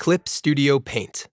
Clip Studio Paint.